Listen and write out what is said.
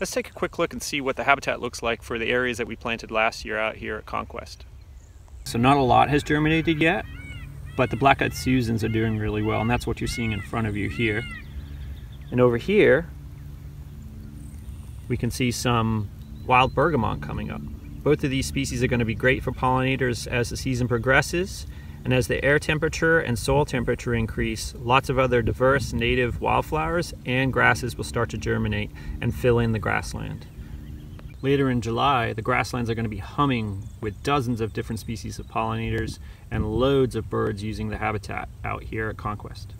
Let's take a quick look and see what the habitat looks like for the areas that we planted last year out here at Conquest. So not a lot has germinated yet, but the black-eyed Susans are doing really well, and that's what you're seeing in front of you here. And over here, we can see some wild bergamot coming up. Both of these species are going to be great for pollinators as the season progresses, and as the air temperature and soil temperature increase, lots of other diverse native wildflowers and grasses will start to germinate and fill in the grassland. Later in July, the grasslands are going to be humming with dozens of different species of pollinators and loads of birds using the habitat out here at Conquest.